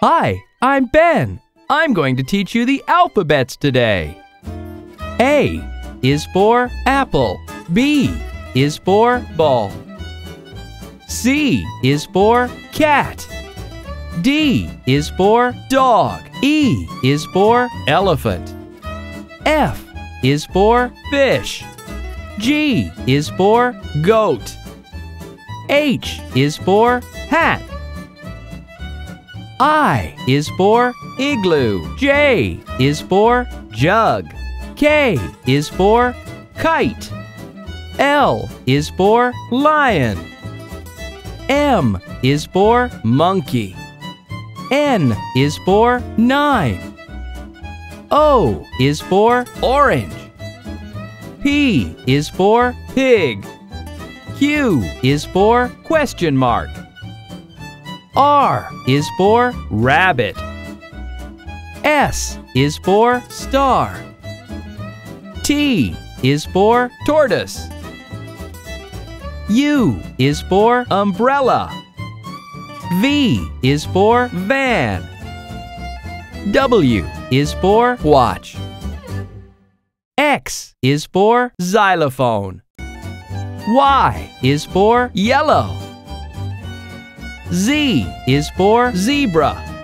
Hi, I'm Ben. I'm going to teach you the alphabets today. A is for apple. B is for ball. C is for cat. D is for dog. E is for elephant. F is for fish. G is for goat. H is for hat. I is for igloo. J is for jug. K is for kite. L is for lion. M is for monkey. N is for nine. O is for orange. P is for pig. Q is for question mark. R is for rabbit. S is for star. T is for tortoise. U is for umbrella. V is for van. W is for watch. X is for xylophone. Y is for yellow. Z is for zebra.